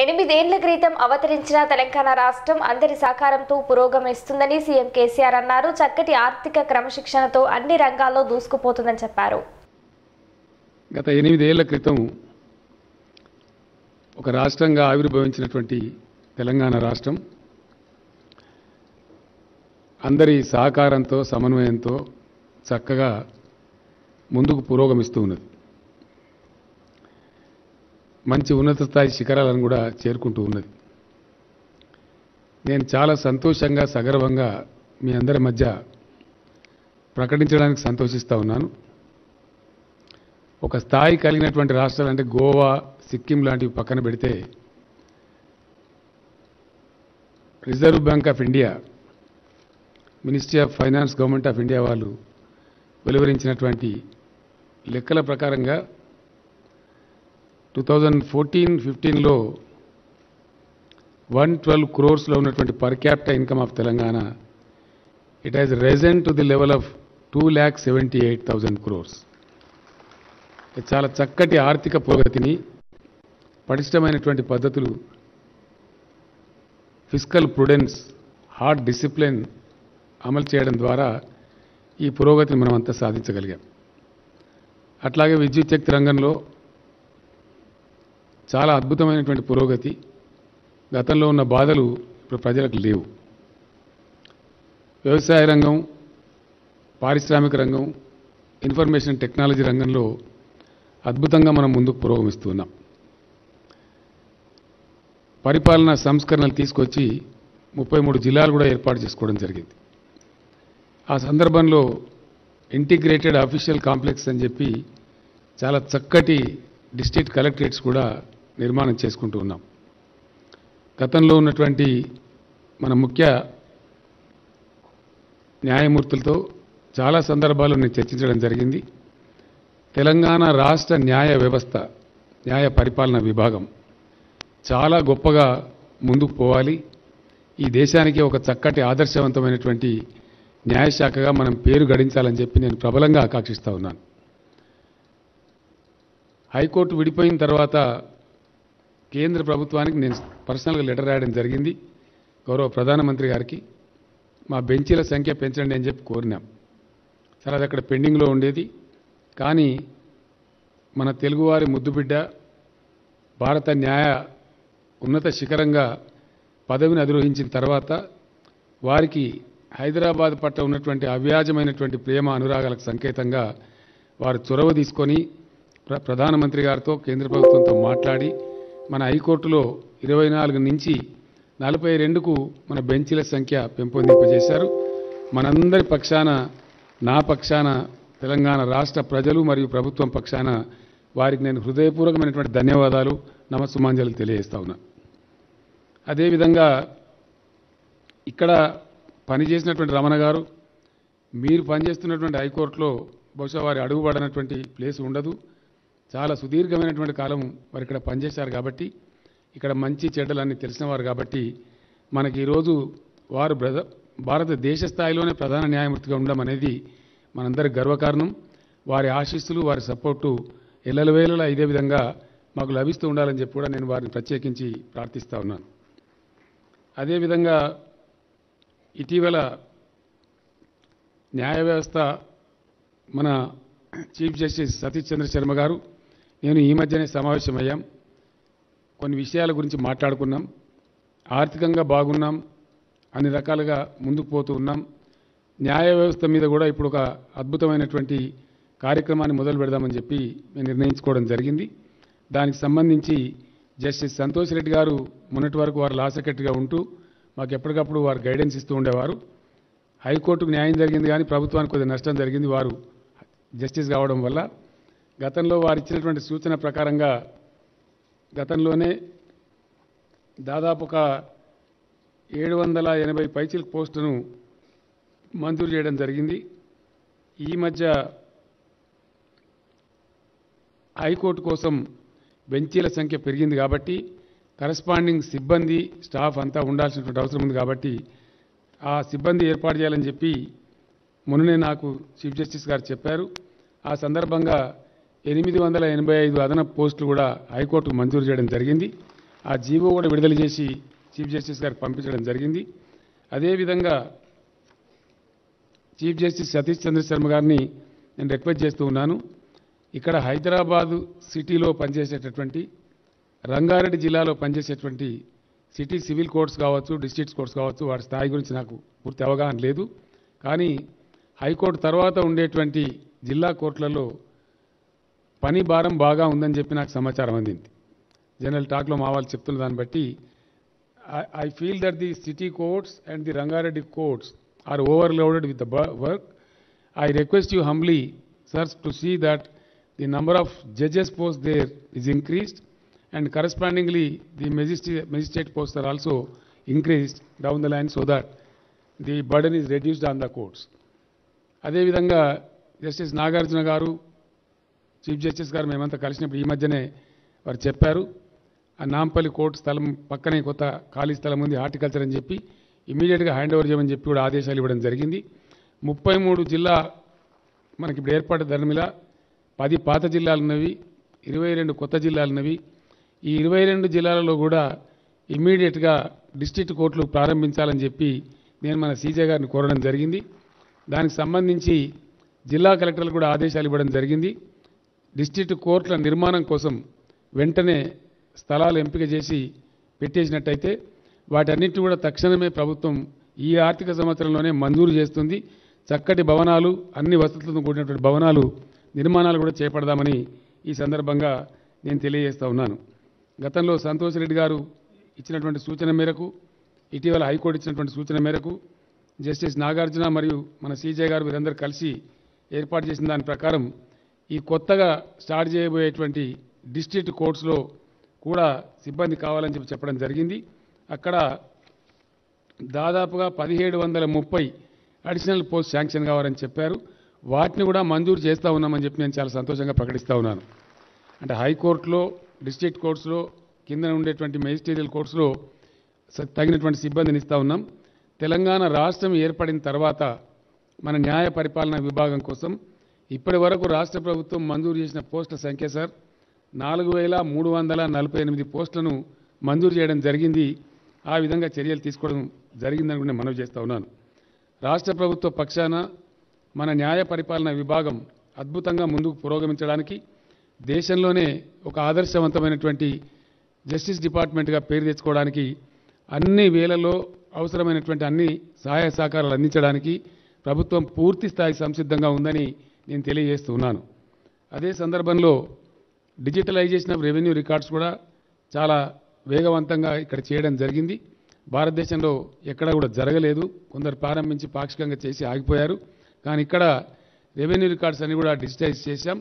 ఎనిమిదేండ్ల క్రితం అవతరించిన తెలంగాణ రాష్ట్రం అందరి సహకారంతో పురోగమిస్తుందని సీఎం కేసీఆర్ అన్నారు. చక్కటి ఆర్థిక క్రమశిక్షణతో అన్ని రంగాల్లో దూసుకుపోతుందని చెప్పారు. గత ఎనిమిదేళ్ళ క్రితం ఒక రాష్ట్రంగా ఆవిర్భవించినటువంటి తెలంగాణ రాష్ట్రం అందరి సహకారంతో సమన్వయంతో చక్కగా ముందుకు పురోగమిస్తూ ఉన్నది. మంచి ఉన్నత స్థాయి శిఖరాలను కూడా చేరుకుంటూ ఉన్నది. నేను చాలా సంతోషంగా సగర్వంగా మీ అందరి మధ్య ప్రకటించడానికి సంతోషిస్తూ ఉన్నాను. ఒక స్థాయి కలిగినటువంటి రాష్ట్రాలు అంటే గోవా సిక్కిం లాంటివి పక్కన పెడితే Reserve Bank of India Ministry of Finance Government of India వాళ్ళు వెలువరించినటువంటి లెక్కల ప్రకారంగా టూ థౌజండ్ ఫోర్టీన్ ఫిఫ్టీన్లో వన్ ట్వెల్వ్ క్రోర్స్లో ఉన్నటువంటి per capital income of Telangana it has reached to the level of two lakh seventy eight thousand crores చాలా చక్కటి ఆర్థిక పురోగతిని పటిష్టమైనటువంటి పద్ధతులు ఫిజికల్ ప్రుడెన్స్ హార్డ్ డిసిప్లిన్ అమలు చేయడం ద్వారా ఈ పురోగతిని మనమంతా సాధించగలిగాం. అట్లాగే విద్యుత్ శక్తి రంగంలో చాలా అద్భుతమైనటువంటి పురోగతి. గతంలో ఉన్న బాధలు ఇప్పుడు ప్రజలకు లేవు. వ్యవసాయ రంగం పారిశ్రామిక రంగం ఇన్ఫర్మేషన్ టెక్నాలజీ రంగంలో అద్భుతంగా మనం ముందుకు పురోగమిస్తున్నాం. పరిపాలనా సంస్కరణలు తీసుకొచ్చి ముప్పై మూడు జిల్లాలు కూడా ఏర్పాటు చేసుకోవడం జరిగింది. ఆ సందర్భంలో ఇంటిగ్రేటెడ్ అఫీషియల్ కాంప్లెక్స్ అని చెప్పి చాలా చక్కటి డిస్ట్రిక్ట్ కలెక్టరేట్స్ కూడా నిర్మాణం చేసుకుంటూ ఉన్నాం. గతంలో ఉన్నటువంటి మన ముఖ్య న్యాయమూర్తులతో చాలా సందర్భాలు నేను చర్చించడం జరిగింది. తెలంగాణ రాష్ట్ర న్యాయ వ్యవస్థ న్యాయ పరిపాలన విభాగం చాలా గొప్పగా ముందుకు పోవాలి. ఈ దేశానికి ఒక చక్కటి ఆదర్శవంతమైనటువంటి న్యాయశాఖగా మనం పేరు గడించాలని చెప్పి నేను ప్రబలంగా ఆకాంక్షిస్తూ ఉన్నాను. హైకోర్టు విడిపోయిన తర్వాత కేంద్ర ప్రభుత్వానికి నేను పర్సనల్గా లెటర్ రాయడం జరిగింది. గౌరవ ప్రధానమంత్రి గారికి మా బెంచీల సంఖ్య పెంచండి అని చెప్పి కోరినాం. సరే అది అక్కడ పెండింగ్లో ఉండేది. కానీ మన తెలుగువారి ముద్దుబిడ్డ భారత న్యాయ ఉన్నత శిఖరంగా పదవిని అధిరోహించిన తర్వాత వారికి హైదరాబాద్ పట్ల ఉన్నటువంటి అవ్యాజమైనటువంటి ప్రేమ అనురాగాలకు సంకేతంగా వారు చొరవ తీసుకొని ప్ర ప్రధానమంత్రి గారితో కేంద్ర ప్రభుత్వంతో మాట్లాడి మన హైకోర్టులో ఇరవై నాలుగు నుంచి నలభై రెండుకు మన బెంచీల సంఖ్య పెంపొందింపజేశారు. మనందరి పక్షాన నా పక్షాన తెలంగాణ రాష్ట్ర ప్రజలు మరియు ప్రభుత్వం పక్షాన వారికి నేను హృదయపూర్వకమైనటువంటి ధన్యవాదాలు నమస్సుమాంజలు తెలియజేస్తా ఉన్నా. అదేవిధంగా ఇక్కడ పనిచేసినటువంటి రమణ గారు మీరు పనిచేస్తున్నటువంటి హైకోర్టులో బహుశా వారి అడుగుపడనటువంటి ప్లేస్ ఉండదు. చాలా సుదీర్ఘమైనటువంటి కాలం వారు ఇక్కడ పనిచేశారు కాబట్టి ఇక్కడ మంచి చెడ్డలన్నీ తెలిసినవారు కాబట్టి మనకి ఈరోజు వారు బ్రద భారతదేశ స్థాయిలోనే ప్రధాన న్యాయమూర్తిగా ఉండడం అనేది మనందరి గర్వకారణం. వారి ఆశీస్సులు వారి సపోర్టు ఎల్లవేళలా ఇదే విధంగా మాకు లభిస్తూ ఉండాలని చెప్పి కూడా నేను వారిని ప్రత్యేకించి ప్రార్థిస్తూ ఉన్నాను. అదేవిధంగా ఇటీవల న్యాయ వ్యవస్థ మన చీఫ్ జస్టిస్ సతీష్ చంద్ర శర్మ గారు నేను ఈ మధ్యనే సమావేశమయ్యాం. కొన్ని విషయాల గురించి మాట్లాడుకున్నాం. ఆర్థికంగా బాగున్నాం. అన్ని రకాలుగా ముందుకు పోతూ ఉన్నాం. న్యాయ వ్యవస్థ మీద కూడా ఇప్పుడు ఒక అద్భుతమైనటువంటి కార్యక్రమాన్ని మొదలు పెడదామని చెప్పి మేము నిర్ణయించుకోవడం జరిగింది. దానికి సంబంధించి జస్టిస్ సంతోష్ రెడ్డి గారు మొన్నటి వరకు వారు లా సెక్రటరీగా ఉంటూ మాకు ఎప్పటికప్పుడు వారు గైడెన్స్ ఇస్తూ ఉండేవారు. హైకోర్టుకు న్యాయం జరిగింది కానీ ప్రభుత్వానికి కొద్దిగా నష్టం జరిగింది. వారు జస్టిస్ కావడం వల్ల గతంలో వారు ఇచ్చినటువంటి సూచన ప్రకారంగా గతంలోనే దాదాపు ఒక ఏడు వందల ఎనభై పైచిల్ పోస్టును మంజూరు చేయడం జరిగింది. ఈ మధ్య హైకోర్టు కోసం బెంచీల సంఖ్య పెరిగింది కాబట్టి కరస్పాండింగ్ సిబ్బంది స్టాఫ్ అంతా ఉండాల్సినటువంటి అవసరం ఉంది కాబట్టి ఆ సిబ్బంది ఏర్పాటు చేయాలని చెప్పి మొన్ననే నాకు చీఫ్ జస్టిస్ గారు చెప్పారు. ఆ సందర్భంగా ఎనిమిది వందల ఎనభై ఐదు అదనపు పోస్టులు కూడా హైకోర్టుకు మంజూరు చేయడం జరిగింది. ఆ జీవో కూడా విడుదల చేసి చీఫ్ జస్టిస్ గారికి పంపించడం జరిగింది. అదేవిధంగా చీఫ్ జస్టిస్ సతీష్ చంద్ర శర్మ గారిని నేను రిక్వెస్ట్ చేస్తూ ఉన్నాను. ఇక్కడ హైదరాబాదు సిటీలో పనిచేసేటటువంటి రంగారెడ్డి జిల్లాలో పనిచేసేటువంటి సిటీ సివిల్ కోర్ట్స్ కావచ్చు డిస్ట్రిక్ట్ కోర్ట్స్ కావచ్చు వాటి స్థాయి గురించి నాకు పూర్తి అవగాహన లేదు. కానీ హైకోర్టు తర్వాత ఉండేటువంటి జిల్లా కోర్టులలో పని భారం బాగా ఉందని చెప్పి నాకు సమాచారం అందింది. జనరల్ టాక్లో మా వాళ్ళు చెప్తున్న దాన్ని బట్టి I feel that the city courts and the Rangareddy courts are overloaded with the work I request you humbly sirs to see that the number of judges post there is increased and correspondingly the magistrate magistrate post are also increased down the line so that the burden is reduced on the courts అదేవిధంగా justice Nagarjuna గారు chief justice గారు మేమంతా కలిసినప్పుడు ఈ మధ్యనే వారు చెప్పారు ఆ నాంపల్లి కోర్టు స్థలం పక్కనే కొత్త ఖాళీ స్థలం ఉంది హార్టికల్చర్ అని చెప్పి ఇమీడియట్గా హ్యాండ్ ఓవర్ చేయమని చెప్పి కూడా ఆదేశాలు ఇవ్వడం జరిగింది. ముప్పై మూడు జిల్లా మనకి ఇప్పుడు ఏర్పాటు ధర్మిలా పది పాత జిల్లాలు ఉన్నవి ఇరవై రెండు కొత్త జిల్లాలు ఉన్నవి ఈ ఇరవై రెండు జిల్లాలలో కూడా ఇమ్మీడియట్గా డిస్ట్రిక్ట్ కోర్టులు ప్రారంభించాలని చెప్పి నేను మన సీజే గారిని కోరడం జరిగింది. దానికి సంబంధించి జిల్లా కలెక్టర్లు కూడా ఆదేశాలు ఇవ్వడం జరిగింది. డిస్ట్రిక్ట్ కోర్టుల నిర్మాణం కోసం వెంటనే స్థలాలు ఎంపిక చేసి పెట్టేసినట్టయితే వాటన్నిటి కూడా తక్షణమే ప్రభుత్వం ఈ ఆర్థిక సంవత్సరంలోనే మంజూరు చేస్తుంది. చక్కటి భవనాలు అన్ని వసతులతో కూడినటువంటి భవనాలు నిర్మాణాలు కూడా చేపడదామని ఈ సందర్భంగా నేను తెలియజేస్తా ఉన్నాను. గతంలో సంతోష్ రెడ్డి గారు ఇచ్చినటువంటి సూచన మేరకు ఇటీవల హైకోర్టు ఇచ్చినటువంటి సూచన మేరకు జస్టిస్ నాగార్జున మరియు మన సీజే గారు వీరందరూ కలిసి ఏర్పాటు చేసిన దాని ప్రకారం ఈ కొత్తగా స్టార్ట్ చేయబోయేటువంటి డిస్ట్రిక్ట్ కోర్ట్స్లో కూడా సిబ్బంది కావాలని చెప్పి చెప్పడం జరిగింది. అక్కడ దాదాపుగా పదిహేడు వందల ముప్పై అడిషనల్ పోస్ట్ శాంక్షన్ కావాలని చెప్పారు. వాటిని కూడా మంజూరు చేస్తూ ఉన్నామని చెప్పి నేను చాలా సంతోషంగా ప్రకటిస్తూ ఉన్నాను. అంటే హైకోర్టులో డిస్ట్రిక్ట్ కోర్ట్స్లో కింద ఉండేటువంటి మెజిస్ట్రేరియల్ కోర్ట్స్లో స- తగినటువంటి సిబ్బందిని ఇస్తూ ఉన్నాం. తెలంగాణ రాష్ట్రం ఏర్పడిన తర్వాత మన న్యాయ పరిపాలన విభాగం కోసం ఇప్పటి వరకు రాష్ట్ర ప్రభుత్వం మంజూరు చేసిన పోస్టుల సంఖ్య సార్ నాలుగు వేల మూడు వందల నలభై ఎనిమిది పోస్టులను మంజూరు చేయడం జరిగింది. ఆ విధంగా చర్యలు తీసుకోవడం జరిగిందని కూడా నేను మనవి చేస్తూ ఉన్నాను. రాష్ట్ర ప్రభుత్వ పక్షాన మన న్యాయ పరిపాలన విభాగం అద్భుతంగా ముందుకు పురోగమించడానికి దేశంలోనే ఒక ఆదర్శవంతమైనటువంటి జస్టిస్ డిపార్ట్మెంట్గా పేరు తెచ్చుకోవడానికి అన్ని వేళల్లో అవసరమైనటువంటి అన్ని సహాయ సహకారాలు అందించడానికి ప్రభుత్వం పూర్తి స్థాయి సంసిద్ధంగా ఉందని నేను తెలియజేస్తూ ఉన్నాను అదే సందర్భంలో డిజిటలైజేషన్ ఆఫ్ రెవెన్యూ రికార్డ్స్ కూడా చాలా వేగవంతంగా ఇక్కడ చేయడం జరిగింది. భారతదేశంలో ఎక్కడ కూడా జరగలేదు. కొందరు ప్రారంభించి పాక్షికంగా చేసి ఆగిపోయారు. కానీ ఇక్కడ రెవెన్యూ రికార్డ్స్ అన్ని కూడా డిజిటైజ్ చేశాం.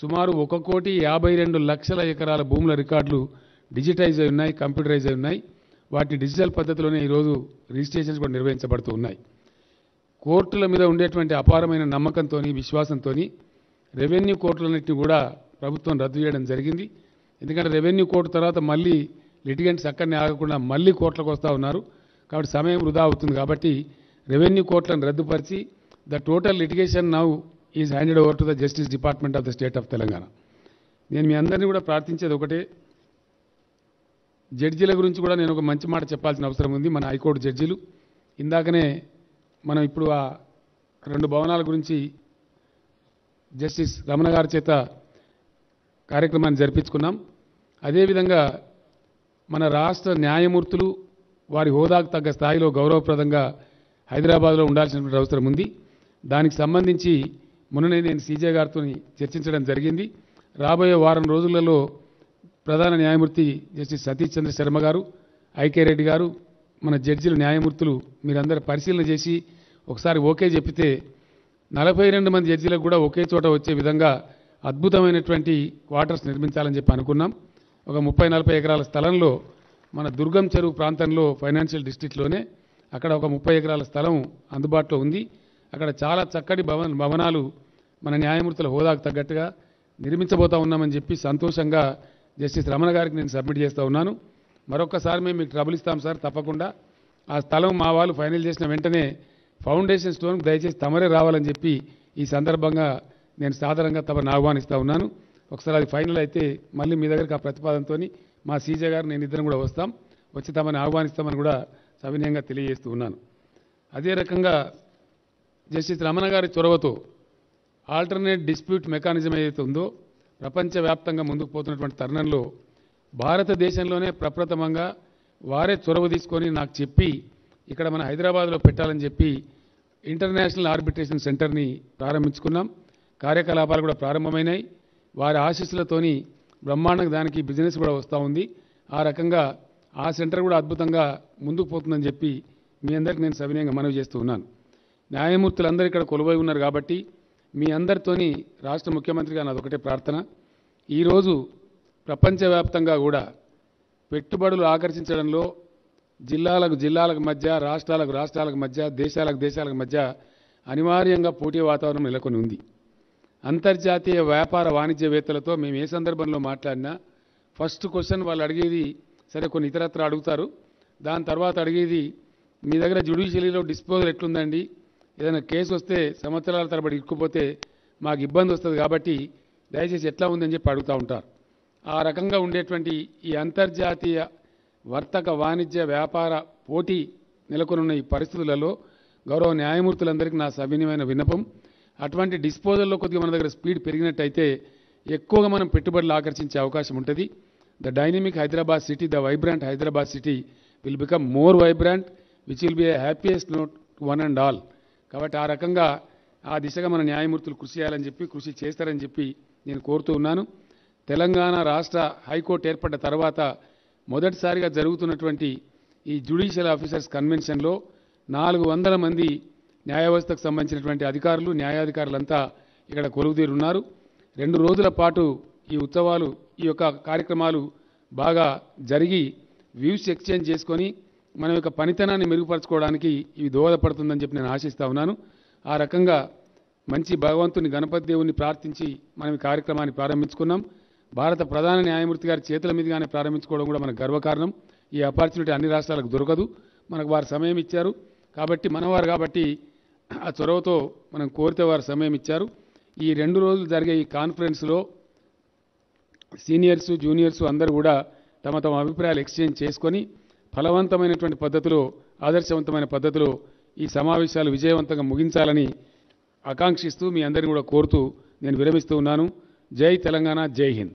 సుమారు ఒక కోటి యాభై రెండు లక్షల ఎకరాల భూముల రికార్డులు డిజిటైజ్ అయి ఉన్నాయి కంప్యూటరైజ్ అయి ఉన్నాయి. వాటిని డిజిటల్ పద్ధతిలోనే ఈరోజు రిజిస్ట్రేషన్స్ కూడా నిర్వహించబడుతూ ఉన్నాయి. కోర్టుల మీద ఉండేటువంటి అపారమైన నమ్మకంతో విశ్వాసంతో రెవెన్యూ కోర్టులన్నింటినీ కూడా ప్రభుత్వం రద్దు చేయడం జరిగింది. ఎందుకంటే రెవెన్యూ కోర్టు తర్వాత మళ్ళీ లిటిగెంట్స్ అక్కడనే ఆగకుండా మళ్ళీ కోర్టులకు వస్తూ ఉన్నారు. కాబట్టి సమయం వృధా అవుతుంది కాబట్టి రెవెన్యూ కోర్టులను రద్దుపరిచి the total litigation now is handed over to the justice department of the state of Telangana. నేను మీ అందరినీ కూడా ప్రార్థించేది ఒకటే. జడ్జీల గురించి కూడా నేను ఒక మంచి మాట చెప్పాల్సిన అవసరం ఉంది. మన హైకోర్టు జడ్జీలు. ఇందాకనే మనం ఇప్పుడు ఆ రెండు భవనాల గురించి జస్టిస్ రమణ గారి చేత కార్యక్రమాన్ని జరిపించుకున్నాం. అదేవిధంగా మన రాష్ట్ర న్యాయమూర్తులు వారి హోదాకు తగ్గ స్థాయిలో గౌరవప్రదంగా హైదరాబాద్లో ఉండాల్సినటువంటి అవసరం ఉంది. దానికి సంబంధించి మొన్ననే నేను సీజే గారితో చర్చించడం జరిగింది. రాబోయే వారం రోజులలో ప్రధాన న్యాయమూర్తి జస్టిస్ సతీష్ చంద్ర శర్మ గారు ఐకే రెడ్డి గారు మన జడ్జిలు న్యాయమూర్తులు మీరందరూ పరిశీలన చేసి ఒకసారి ఓకే చెప్పితే నలభై రెండు మంది జడ్జీలకు కూడా ఒకే చోట వచ్చే విధంగా అద్భుతమైనటువంటి క్వార్టర్స్ నిర్మించాలని చెప్పి అనుకున్నాం. ఒక ముప్పై నలభై ఎకరాల స్థలంలో మన దుర్గం చెరువు ప్రాంతంలో ఫైనాన్షియల్ డిస్ట్రిక్ట్లోనే అక్కడ ఒక ముప్పై ఎకరాల స్థలం అందుబాటులో ఉంది. అక్కడ చాలా చక్కటి భవన భవనాలు మన న్యాయమూర్తుల హోదాకు తగ్గట్టుగా నిర్మించబోతా ఉన్నామని చెప్పి సంతోషంగా జస్టిస్ రమణ గారికి నేను సబ్మిట్ చేస్తూ ఉన్నాను. మరొకసారి మేము మీకు ట్రబుల్ ఇస్తాం సార్ తప్పకుండా. ఆ స్థలం మా వాళ్ళు ఫైనల్ చేసిన వెంటనే ఫౌండేషన్ స్టోన్ దయచేసి తమరే రావాలని చెప్పి ఈ సందర్భంగా నేను సాధారణంగా తమను ఆహ్వానిస్తూ ఉన్నాను. ఒకసారి అది ఫైనల్ అయితే మళ్ళీ మీ దగ్గరికి ఆ ప్రతిపాదనతో మా సీజే గారు నేను ఇద్దరం కూడా వస్తాం. వచ్చి తమని ఆహ్వానిస్తామని కూడా సవినయంగా తెలియజేస్తూ ఉన్నాను. అదే రకంగా జస్టిస్ రమణ గారి చొరవతో ఆల్టర్నేట్ డిస్ప్యూట్ మెకానిజం ఏదైతే ఉందో ప్రపంచవ్యాప్తంగా ముందుకు పోతున్నటువంటి తరుణంలో భారతదేశంలోనే ప్రప్రథమంగా వారే చొరవ తీసుకొని నాకు చెప్పి ఇక్కడ మన హైదరాబాద్లో పెట్టాలని చెప్పి ఇంటర్నేషనల్ ఆర్బిట్రేషన్ సెంటర్ని ప్రారంభించుకున్నాం. కార్యకలాపాలు కూడా ప్రారంభమైనాయి. వారి ఆశీస్సులతోని బ్రహ్మాండంగా దానికి బిజినెస్ కూడా వస్తూ ఉంది. ఆ రకంగా ఆ సెంటర్ కూడా అద్భుతంగా ముందుకు పోతుందని చెప్పి మీ అందరికి నేను సవినయంగా మనవి చేస్తూ ఉన్నాను. న్యాయమూర్తులందరూ ఇక్కడ కొలువై ఉన్నారు కాబట్టి మీ అందరితోని రాష్ట్ర ముఖ్యమంత్రిగా నాది ఒకటే ప్రార్థన. ఈరోజు ప్రపంచవ్యాప్తంగా కూడా పెట్టుబడులు ఆకర్షించడంలో జిల్లాలకు జిల్లాలకు మధ్య రాష్ట్రాలకు రాష్ట్రాలకు మధ్య దేశాలకు దేశాలకు మధ్య అనివార్యంగా పోటీ వాతావరణం నెలకొని ఉంది. అంతర్జాతీయ వ్యాపార వాణిజ్యవేత్తలతో మేము ఏ సందర్భంలో మాట్లాడినా ఫస్ట్ క్వశ్చన్ వాళ్ళు అడిగేది సరే కొన్ని ఇతరత్ర అడుగుతారు. దాని తర్వాత అడిగేది మీ దగ్గర జ్యుడిషియరీలో డిస్పోజల్ ఎట్లుందండి? ఏదైనా కేసు వస్తే సంవత్సరాల తరబడి ఇరుక్కుపోతే మాకు ఇబ్బంది వస్తుంది కాబట్టి దయచేసి ఎట్లా ఉందని చెప్పి అడుగుతూ ఉంటారు. ఆ రకంగా ఉండేటువంటి ఈ అంతర్జాతీయ వర్తక వాణిజ్య వ్యాపార పోటీ నెలకొనున్న ఈ పరిస్థితులలో గౌరవ న్యాయమూర్తులందరికీ నా సవినయమైన విన్నపం. అటువంటి డిస్పోజల్లో కొద్దిగా మన దగ్గర స్పీడ్ పెరిగినట్టయితే ఎక్కువగా మనం పెట్టుబడులు ఆకర్షించే అవకాశం ఉంటుంది. The dynamic Hyderabad city the vibrant Hyderabad city will become more vibrant which will be a happiest note one and all. కాబట్టి ఆ రకంగా ఆ దిశగా మన న్యాయమూర్తులు కృషి చేయాలని చెప్పి కృషి చేస్తారని చెప్పి నేను కోరుతూ ఉన్నాను. తెలంగాణ రాష్ట్ర హైకోర్టు ఏర్పడ్డ తర్వాత మొదటిసారిగా జరుగుతున్నటువంటి ఈ జ్యుడిషియల్ ఆఫీసర్స్ కన్వెన్షన్లో నాలుగు వందల మంది న్యాయ వ్యవస్థకు సంబంధించినటువంటి అధికారులు న్యాయాధికారులంతా ఇక్కడ కొలువుదీరున్నారు. రెండు రోజుల పాటు ఈ ఉత్సవాలు ఈ యొక్క కార్యక్రమాలు బాగా జరిగి వ్యూస్ ఎక్స్చేంజ్ చేసుకొని మన యొక్క పనితనాన్ని మెరుగుపరచుకోవడానికి ఇవి దోహదపడుతుందని చెప్పి నేను ఆశిస్తా ఉన్నాను. ఆ రకంగా మంచి భగవంతుని గణపతి దేవుని ప్రార్థించి మనం ఈ కార్యక్రమాన్ని ప్రారంభించుకున్నాం. భారత ప్రధాన న్యాయమూర్తి గారి చేతుల మీదుగానే ప్రారంభించుకోవడం కూడా మనకు గర్వకారణం. ఈ ఆపర్చునిటీ అన్ని రాష్ట్రాలకు దొరకదు. మనకు వారు సమయం ఇచ్చారు. కాబట్టి మనవారు కాబట్టి ఆ చొరవతో మనం కోరితే వారు సమయం ఇచ్చారు. ఈ రెండు రోజులు జరిగే ఈ కాన్ఫరెన్స్లో సీనియర్స్ జూనియర్స్ అందరూ కూడా తమ తమ అభిప్రాయాలు ఎక్స్చేంజ్ చేసుకొని ఫలవంతమైనటువంటి పద్ధతిలో ఆదర్శవంతమైన పద్ధతిలో ఈ సమావేశాలు విజయవంతంగా ముగించాలని ఆకాంక్షిస్తూ మీ అందరిని కూడా కోరుతూ నేను విరమిస్తూ ఉన్నాను. జై తెలంగాణ జై హింద్.